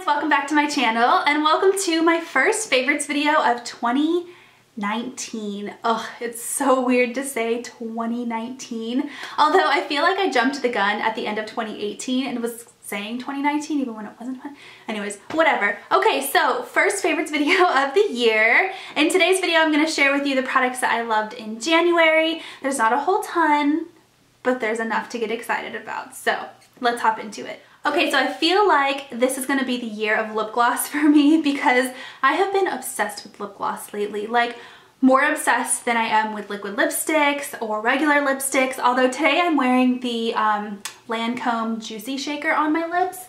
guys, welcome back to my channel and welcome to my first favorites video of 2019. Oh, it's so weird to say 2019. Although I feel like I jumped the gun at the end of 2018 and was saying 2019 even when it wasn't fun. Anyways, whatever. Okay, so first favorites video of the year. In today's video, I'm gonna share with you the products that I loved in January. There's not a whole ton, but there's enough to get excited about. So let's hop into it. Okay, so I feel like this is gonna be the year of lip gloss for me because I have been obsessed with lip gloss lately. Like, more obsessed than I am with liquid lipsticks or regular lipsticks, although today I'm wearing the um, Lancome Juicy Shaker on my lips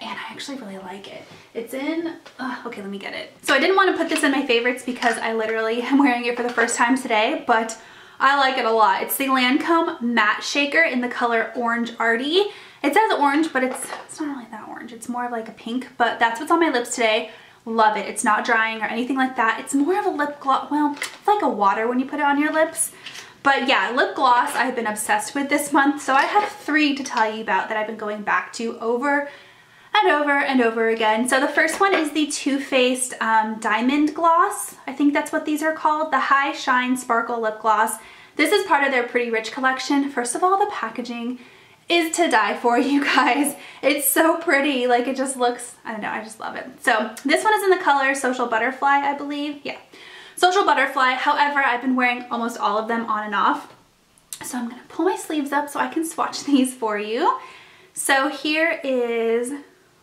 and I actually really like it. It's in, uh, okay, let me get it. So I didn't want to put this in my favorites because I literally am wearing it for the first time today, but I like it a lot. It's the Lancome Matte Shaker in the color Orange Arty. It says orange, but it's, it's not really that orange. It's more of like a pink, but that's what's on my lips today. Love it. It's not drying or anything like that. It's more of a lip gloss. Well, it's like a water when you put it on your lips. But yeah, lip gloss I've been obsessed with this month. So I have three to tell you about that I've been going back to over and over and over again. So the first one is the Too Faced um, Diamond Gloss. I think that's what these are called. The High Shine Sparkle Lip Gloss. This is part of their Pretty Rich collection. First of all, the packaging is to die for you guys. It's so pretty. Like it just looks, I don't know, I just love it. So this one is in the color Social Butterfly, I believe. Yeah. Social Butterfly. However, I've been wearing almost all of them on and off. So I'm to pull my sleeves up so I can swatch these for you. So here is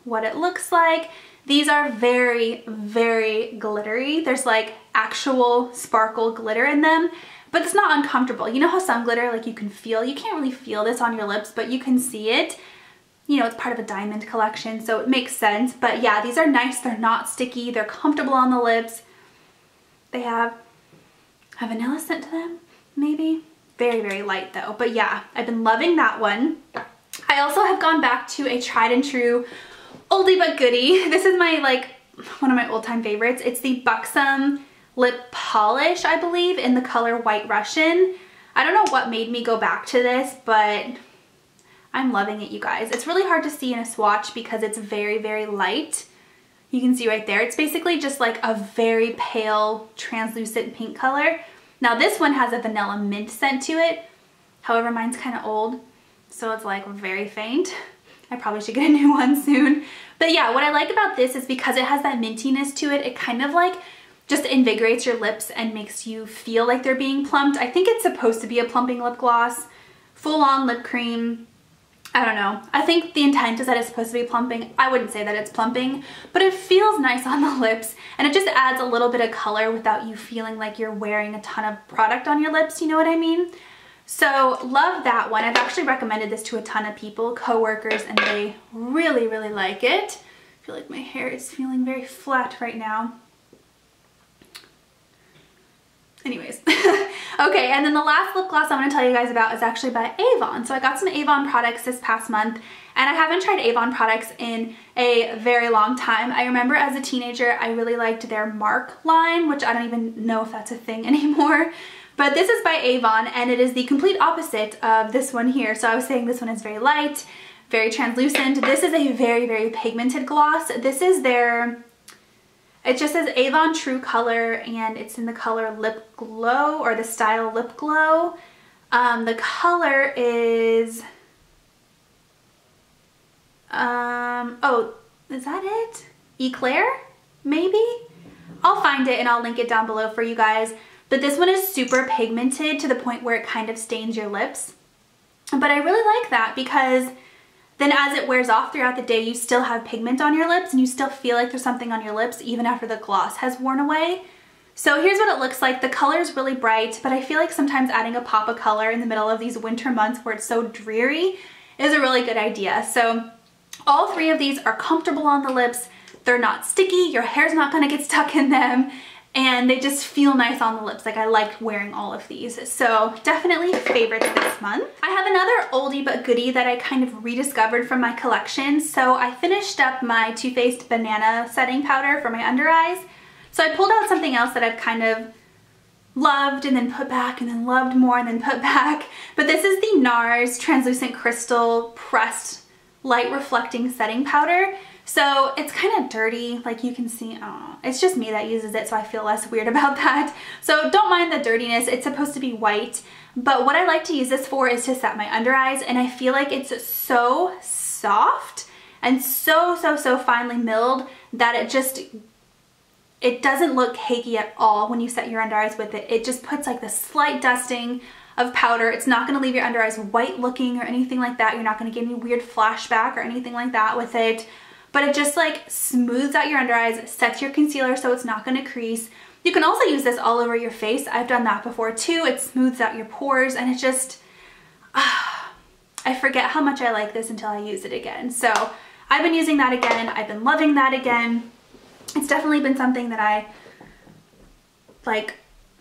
what it looks like. These are very, very glittery. There's like actual sparkle glitter in them but it's not uncomfortable. You know how some glitter, like you can feel, you can't really feel this on your lips, but you can see it. You know, it's part of a diamond collection, so it makes sense. But yeah, these are nice. They're not sticky. They're comfortable on the lips. They have a vanilla scent to them, maybe. Very, very light though. But yeah, I've been loving that one. I also have gone back to a tried and true oldie but goodie. This is my like, one of my old time favorites. It's the Buxom lip polish, I believe, in the color White Russian. I don't know what made me go back to this, but I'm loving it, you guys. It's really hard to see in a swatch because it's very, very light. You can see right there. It's basically just like a very pale, translucent pink color. Now this one has a vanilla mint scent to it. However, mine's kind of old, so it's like very faint. I probably should get a new one soon. But yeah, what I like about this is because it has that mintiness to it, it kind of like just invigorates your lips and makes you feel like they're being plumped. I think it's supposed to be a plumping lip gloss, full on lip cream. I don't know. I think the intent is that it's supposed to be plumping. I wouldn't say that it's plumping, but it feels nice on the lips and it just adds a little bit of color without you feeling like you're wearing a ton of product on your lips, you know what I mean? So love that one. I've actually recommended this to a ton of people, coworkers, and they really, really like it. I feel like my hair is feeling very flat right now. Anyways, okay, and then the last lip gloss going to tell you guys about is actually by Avon. So I got some Avon products this past month, and I haven't tried Avon products in a very long time. I remember as a teenager, I really liked their Mark line, which I don't even know if that's a thing anymore. But this is by Avon, and it is the complete opposite of this one here. So I was saying this one is very light, very translucent. This is a very, very pigmented gloss. This is their it just says Avon True Color and it's in the color Lip Glow or the style Lip Glow. Um, the color is, um, oh, is that it? Eclair, maybe? I'll find it and I'll link it down below for you guys. But this one is super pigmented to the point where it kind of stains your lips. But I really like that because then as it wears off throughout the day, you still have pigment on your lips and you still feel like there's something on your lips even after the gloss has worn away. So here's what it looks like. The color is really bright, but I feel like sometimes adding a pop of color in the middle of these winter months where it's so dreary is a really good idea. So all three of these are comfortable on the lips. They're not sticky. Your hair's not gonna get stuck in them and they just feel nice on the lips. Like I like wearing all of these. So definitely favorites this month. I have another oldie but goodie that I kind of rediscovered from my collection. So I finished up my Too Faced Banana Setting Powder for my under eyes. So I pulled out something else that I've kind of loved and then put back and then loved more and then put back. But this is the NARS Translucent Crystal Pressed Light Reflecting Setting Powder. So it's kind of dirty, like you can see, oh, it's just me that uses it, so I feel less weird about that. So don't mind the dirtiness, it's supposed to be white, but what I like to use this for is to set my under eyes, and I feel like it's so soft and so, so, so finely milled that it just, it doesn't look cakey at all when you set your under eyes with it. It just puts like the slight dusting of powder. It's not gonna leave your under eyes white looking or anything like that. You're not gonna get any weird flashback or anything like that with it but it just like smooths out your under eyes, sets your concealer so it's not gonna crease. You can also use this all over your face. I've done that before too. It smooths out your pores and it just, ah, I forget how much I like this until I use it again. So I've been using that again. I've been loving that again. It's definitely been something that I like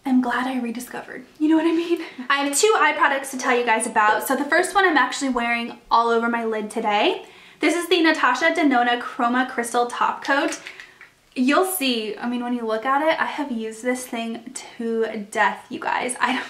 I'm glad I rediscovered. You know what I mean? I have two eye products to tell you guys about. So the first one I'm actually wearing all over my lid today. This is the Natasha Denona Chroma Crystal Top Coat. You'll see, I mean, when you look at it, I have used this thing to death, you guys. I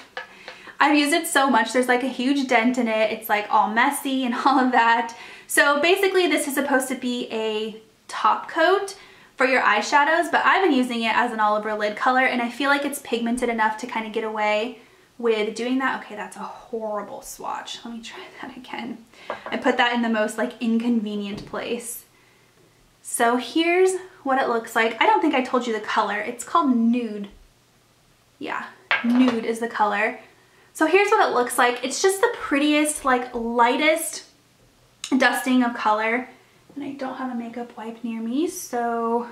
I've used it so much. There's like a huge dent in it. It's like all messy and all of that. So basically this is supposed to be a top coat for your eyeshadows, but I've been using it as an all over lid color and I feel like it's pigmented enough to kind of get away with doing that. Okay, that's a horrible swatch. Let me try that again. I put that in the most like inconvenient place. So here's what it looks like. I don't think I told you the color. It's called Nude. Yeah, Nude is the color. So here's what it looks like. It's just the prettiest, like lightest dusting of color. And I don't have a makeup wipe near me, so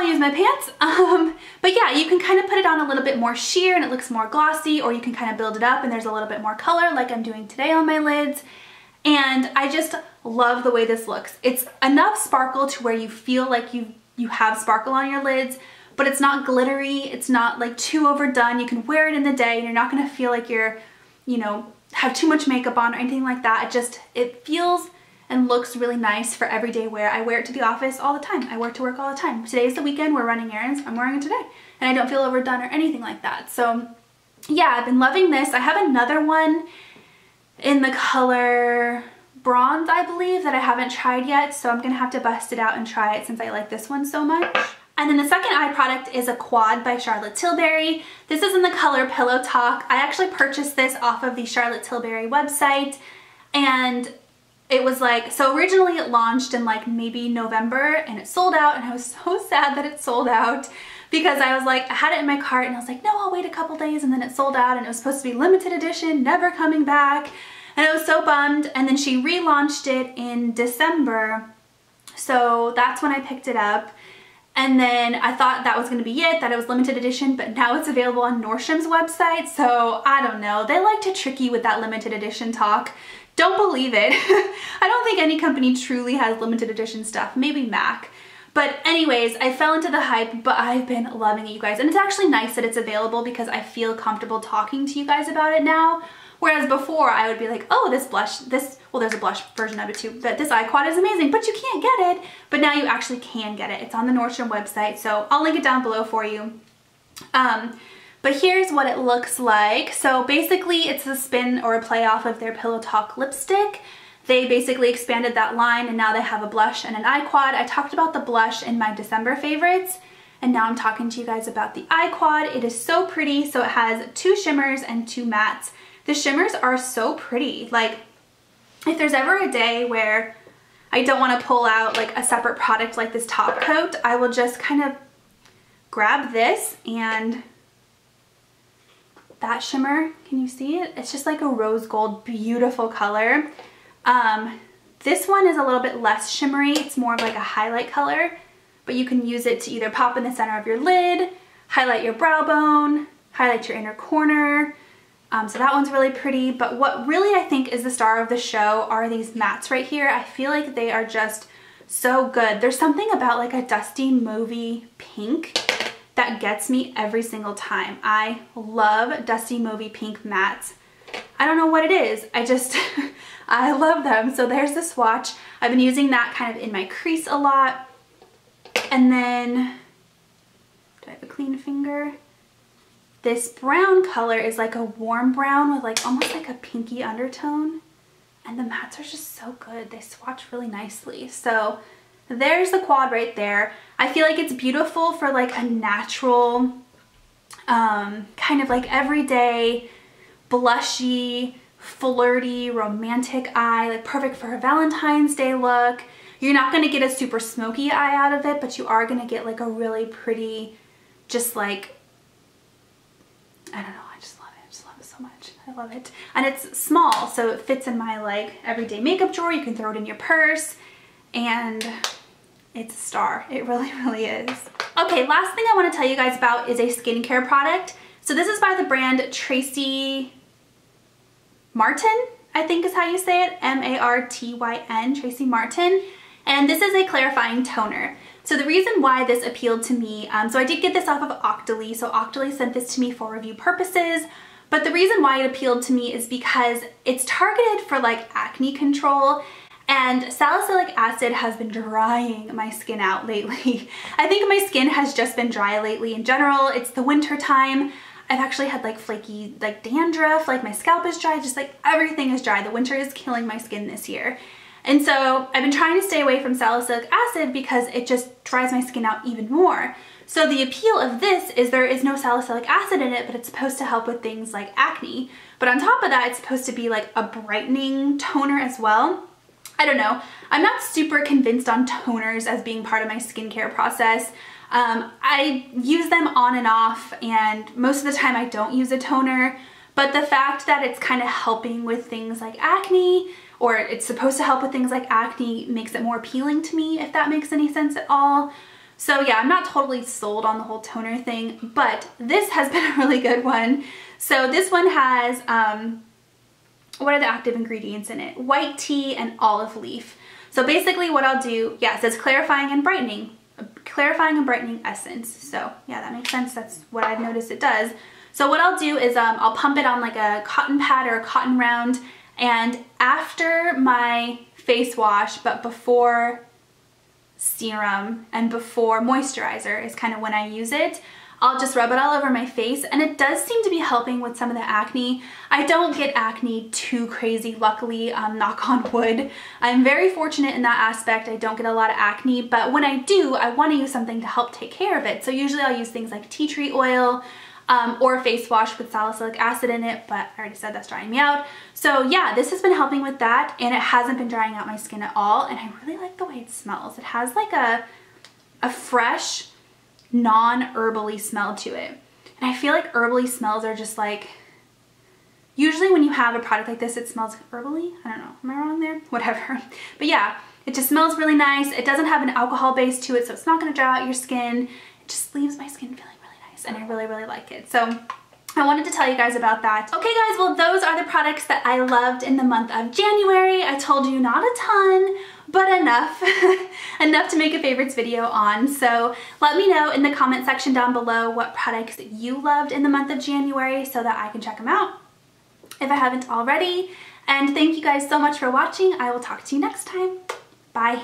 I'll use my pants. Um, but yeah, you can kind of put it on a little bit more sheer and it looks more glossy or you can kind of build it up and there's a little bit more color like I'm doing today on my lids. And I just love the way this looks. It's enough sparkle to where you feel like you, you have sparkle on your lids, but it's not glittery. It's not like too overdone. You can wear it in the day and you're not gonna feel like you're, you know, have too much makeup on or anything like that. It just, it feels and looks really nice for everyday wear. I wear it to the office all the time. I it to work all the time. Today's the weekend, we're running errands, I'm wearing it today. And I don't feel overdone or anything like that. So yeah, I've been loving this. I have another one in the color bronze, I believe, that I haven't tried yet. So I'm gonna have to bust it out and try it since I like this one so much. And then the second eye product is a quad by Charlotte Tilbury. This is in the color Pillow Talk. I actually purchased this off of the Charlotte Tilbury website and it was like, so originally it launched in like maybe November and it sold out and I was so sad that it sold out because I was like, I had it in my cart and I was like, no, I'll wait a couple days and then it sold out and it was supposed to be limited edition, never coming back. And I was so bummed. And then she relaunched it in December. So that's when I picked it up. And then I thought that was to be it, that it was limited edition, but now it's available on Nordstrom's website. So I don't know. They like to trick you with that limited edition talk. Don't believe it. I don't think any company truly has limited edition stuff, maybe MAC. But anyways, I fell into the hype, but I've been loving it, you guys. And it's actually nice that it's available because I feel comfortable talking to you guys about it now. Whereas before, I would be like, oh, this blush, this, well, there's a blush version of it too, but this eye quad is amazing, but you can't get it. But now you actually can get it. It's on the Nordstrom website, so I'll link it down below for you. Um, but here's what it looks like. So basically it's a spin or a play off of their Pillow Talk lipstick. They basically expanded that line and now they have a blush and an eye quad. I talked about the blush in my December favorites and now I'm talking to you guys about the eye quad. It is so pretty. So it has two shimmers and two mattes. The shimmers are so pretty. Like if there's ever a day where I don't want to pull out like a separate product like this top coat, I will just kind of grab this and that shimmer, can you see it? It's just like a rose gold, beautiful color. Um, this one is a little bit less shimmery. It's more of like a highlight color, but you can use it to either pop in the center of your lid, highlight your brow bone, highlight your inner corner. Um, so that one's really pretty, but what really I think is the star of the show are these mattes right here. I feel like they are just so good. There's something about like a dusty mauvey pink that gets me every single time. I love Dusty Mauvey Pink mattes. I don't know what it is. I just, I love them. So there's the swatch. I've been using that kind of in my crease a lot. And then, do I have a clean finger? This brown color is like a warm brown with like almost like a pinky undertone. and the mattes are just so good. They swatch really nicely. So there's the quad right there. I feel like it's beautiful for like a natural, um, kind of like everyday, blushy, flirty, romantic eye, like perfect for a Valentine's Day look. You're not gonna get a super smoky eye out of it, but you are gonna get like a really pretty, just like, I don't know, I just love it. I just love it so much. I love it. And it's small, so it fits in my like everyday makeup drawer. You can throw it in your purse and it's a star. It really, really is. Okay, last thing I wanna tell you guys about is a skincare product. So this is by the brand Tracie Martyn, I think is how you say it, M-A-R-T-Y-N, Tracie Martyn. And this is a clarifying toner. So the reason why this appealed to me, um, so I did get this off of Octoly, so Octoly sent this to me for review purposes, but the reason why it appealed to me is because it's targeted for like acne control and salicylic acid has been drying my skin out lately. I think my skin has just been dry lately in general. It's the winter time. I've actually had like flaky like dandruff, like my scalp is dry, just like everything is dry. The winter is killing my skin this year. And so I've been trying to stay away from salicylic acid because it just dries my skin out even more. So the appeal of this is there is no salicylic acid in it, but it's supposed to help with things like acne. But on top of that, it's supposed to be like a brightening toner as well. I don't know. I'm not super convinced on toners as being part of my skincare process. Um, I use them on and off and most of the time I don't use a toner, but the fact that it's kind of helping with things like acne or it's supposed to help with things like acne makes it more appealing to me, if that makes any sense at all. So yeah, I'm not totally sold on the whole toner thing, but this has been a really good one. So this one has, um, what are the active ingredients in it? White tea and olive leaf. So basically what I'll do, yeah, it says clarifying and brightening, clarifying and brightening essence. So yeah, that makes sense. That's what I've noticed it does. So what I'll do is um, I'll pump it on like a cotton pad or a cotton round and after my face wash, but before serum and before moisturizer is kind of when I use it. I'll just rub it all over my face and it does seem to be helping with some of the acne. I don't get acne too crazy, luckily, um, knock on wood. I'm very fortunate in that aspect. I don't get a lot of acne, but when I do, I want to use something to help take care of it. So usually I'll use things like tea tree oil, um, or a face wash with salicylic acid in it, but I already said that's drying me out. So yeah, this has been helping with that and it hasn't been drying out my skin at all and I really like the way it smells. It has like a, a fresh, non-herbally smell to it. And I feel like herbally smells are just like, usually when you have a product like this, it smells herbally. I don't know, am I wrong there? Whatever. But yeah, it just smells really nice. It doesn't have an alcohol base to it, so it's not gonna dry out your skin. It just leaves my skin feeling and I really, really like it. So I wanted to tell you guys about that. Okay guys, well those are the products that I loved in the month of January. I told you not a ton, but enough. enough to make a favorites video on. So let me know in the comment section down below what products you loved in the month of January so that I can check them out if I haven't already. And thank you guys so much for watching. I will talk to you next time. Bye.